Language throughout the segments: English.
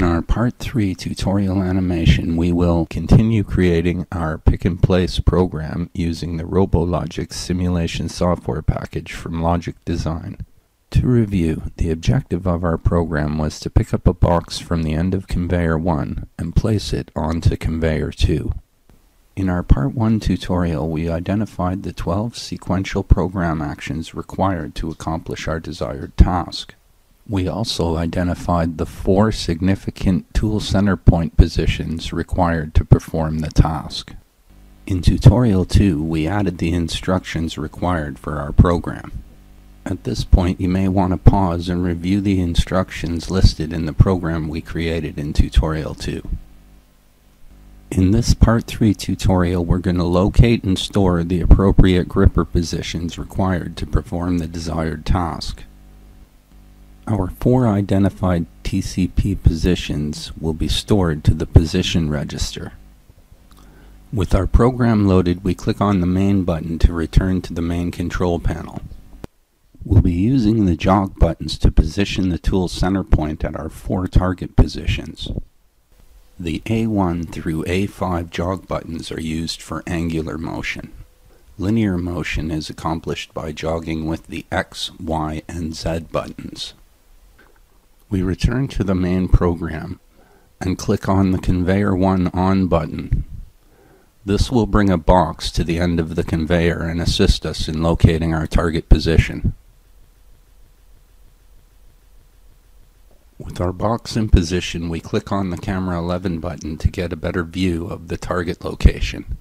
In our Part 3 tutorial animation, we will continue creating our pick and place program using the RoboLogix simulation software package from Logic Design. To review, the objective of our program was to pick up a box from the end of conveyor 1 and place it onto conveyor 2. In our Part 1 tutorial, we identified the 12 sequential program actions required to accomplish our desired task. We also identified the four significant tool center point positions required to perform the task. In tutorial 2, we added the instructions required for our program. At this point, you may want to pause and review the instructions listed in the program we created in tutorial 2. In this Part 3 tutorial, we're going to locate and store the appropriate gripper positions required to perform the desired task. Our four identified TCP positions will be stored to the position register. With our program loaded, we click on the main button to return to the main control panel. We'll be using the jog buttons to position the tool center point at our four target positions. The A1 through A5 jog buttons are used for angular motion. Linear motion is accomplished by jogging with the X, Y, and Z buttons. We return to the main program and click on the Conveyor 1 On button. This will bring a box to the end of the conveyor and assist us in locating our target position. With our box in position, we click on the Camera 11 button to get a better view of the target location.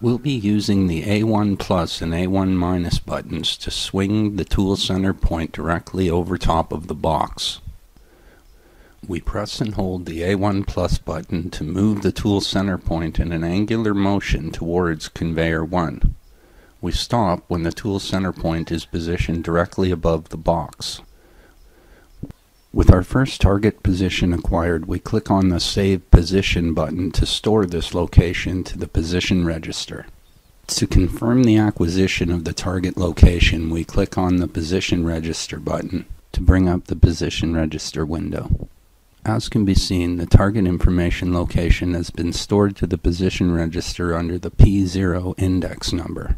We'll be using the A1 plus and A1 minus buttons to swing the tool center point directly over top of the box. We press and hold the A1 plus button to move the tool center point in an angular motion towards conveyor 1. We stop when the tool center point is positioned directly above the box. With our first target position acquired, we click on the Save Position button to store this location to the position register. To confirm the acquisition of the target location, we click on the Position Register button to bring up the Position Register window. As can be seen, the target information location has been stored to the position register under the P0 index number.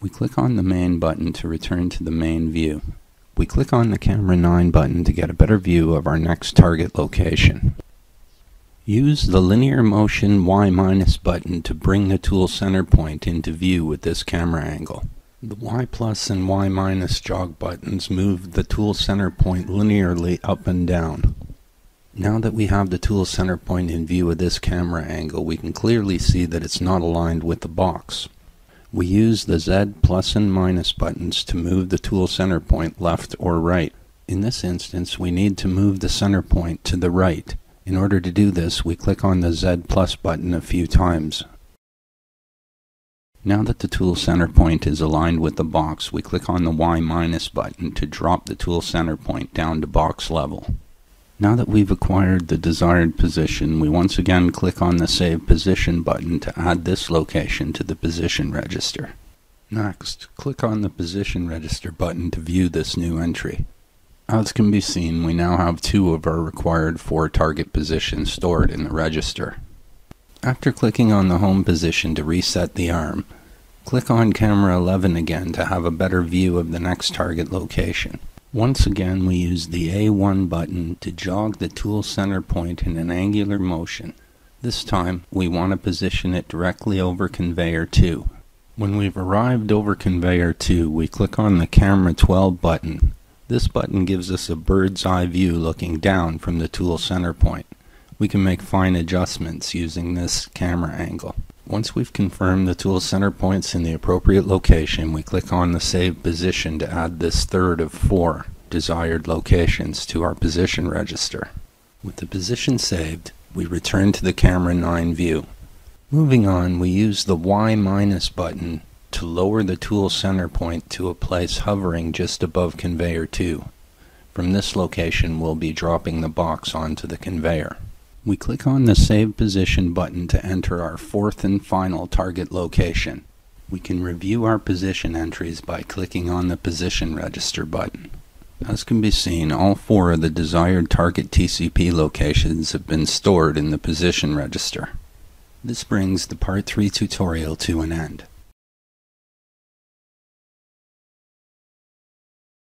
We click on the main button to return to the main view. We click on the camera 9 button to get a better view of our next target location. Use the linear motion Y minus button to bring the tool center point into view with this camera angle. The Y plus and Y minus jog buttons move the tool center point linearly up and down. Now that we have the tool center point in view of this camera angle, we can clearly see that it's not aligned with the box. We use the Z plus and minus buttons to move the tool center point left or right. In this instance, we need to move the center point to the right. In order to do this, we click on the Z plus button a few times. Now that the tool center point is aligned with the box, we click on the Y minus button to drop the tool center point down to box level. Now that we've acquired the desired position, we once again click on the Save Position button to add this location to the position register. Next, click on the Position Register button to view this new entry. As can be seen, we now have two of our required four target positions stored in the register. After clicking on the home position to reset the arm, click on camera 11 again to have a better view of the next target location. Once again, we use the A1 button to jog the tool center point in an angular motion. This time, we want to position it directly over conveyor 2. When we've arrived over conveyor 2, we click on the camera 12 button. This button gives us a bird's eye view looking down from the tool center point. We can make fine adjustments using this camera angle. Once we've confirmed the tool center points in the appropriate location, we click on the Save Position to add this third of four desired locations to our position register. With the position saved, we return to the camera 9 view. Moving on, we use the Y minus button to lower the tool center point to a place hovering just above conveyor 2. From this location, we'll be dropping the box onto the conveyor. We click on the Save Position button to enter our fourth and final target location. We can review our position entries by clicking on the Position Register button. As can be seen, all four of the desired target TCP locations have been stored in the position register. This brings the Part 3 tutorial to an end.